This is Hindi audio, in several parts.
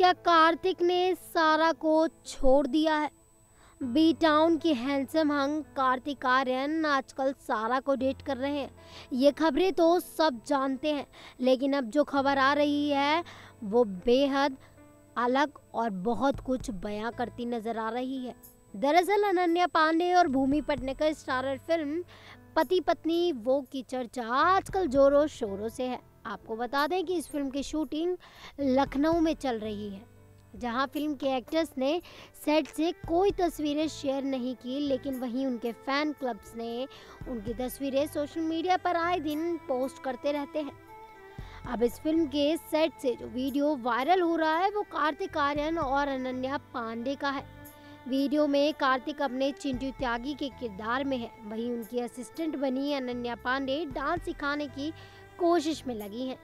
क्या कार्तिक ने सारा को छोड़ दिया है? बी टाउन के हैंडसम हंग कार्तिक आर्यन आजकल सारा को डेट कर रहे हैं। ये खबरें तो सब जानते हैं, लेकिन अब जो खबर आ रही है, वो बेहद अलग और बहुत कुछ बयां करती नज़र आ रही है। दरअसल अनन्या पांडे और भूमि पटनेकर स्टारर फ़िल्म पति पत्नी वो की चर्चा आजकल जोरों शोरों से है। आपको बता दें कि इस फ़िल्म की शूटिंग लखनऊ में चल रही है, जहाँ फ़िल्म के एक्टर्स ने सेट से कोई तस्वीरें शेयर नहीं की, लेकिन वहीं उनके फ़ैन क्लब्स ने उनकी तस्वीरें सोशल मीडिया पर आए दिन पोस्ट करते रहते हैं। अब इस फ़िल्म के सेट से जो वीडियो वायरल हो रहा है, वो कार्तिक आर्यन और अनन्या पांडे का है। वीडियो में कार्तिक अपने चिंटू त्यागी के किरदार में है। वहीं उनकी असिस्टेंट बनी अनन्या पांडे डांस सिखाने की कोशिश में लगी हैं।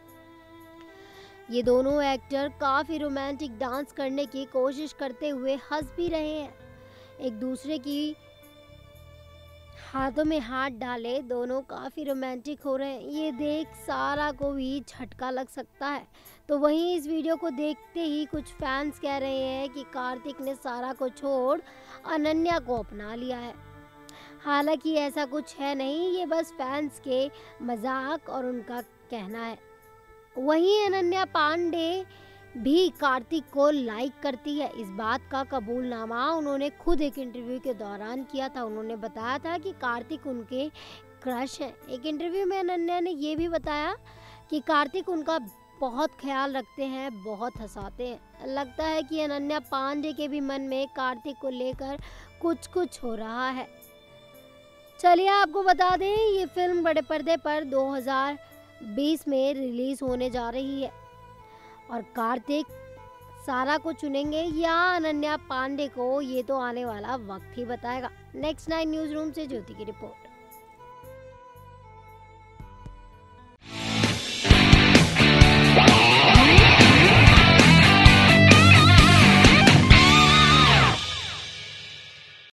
ये दोनों एक्टर काफ़ी रोमांटिक डांस करने की कोशिश करते हुए हंस भी रहे हैं। एक दूसरे की हाथों में हाथ डाले दोनों काफ़ी रोमांटिक हो रहे हैं। ये देख सारा को भी झटका लग सकता है। तो वहीं इस वीडियो को देखते ही कुछ फैंस कह रहे हैं कि कार्तिक ने सारा को छोड़, अनन्या को अपना लिया है। हालाँकि ऐसा कुछ है नहीं, ये बस फैंस के मज़ाक और उनका कहना है। वहीं अनन्या पांडे भी कार्तिक को लाइक करती है। इस बात का कबूलनामा उन्होंने खुद एक इंटरव्यू के दौरान किया था। उन्होंने बताया था कि कार्तिक उनके क्रश हैं। एक इंटरव्यू में अनन्या ने ये भी बताया कि कार्तिक उनका बहुत ख्याल रखते हैं, बहुत हंसाते हैं। लगता है कि अनन्या पांडे के भी मन में कार्तिक को लेकर कुछ कुछ हो रहा है। चलिए आपको बता दें, ये फ़िल्म बड़े पर्दे पर 2000 बीस में रिलीज़ होने जा रही है। और कार्तिक, सारा को चुनेंगे या अनन्या पांडे को, ये तो आने वाला वक्त ही बताएगा। नेक्स्ट नाइन न्यूज़ रूम से ज्योति की रिपोर्ट।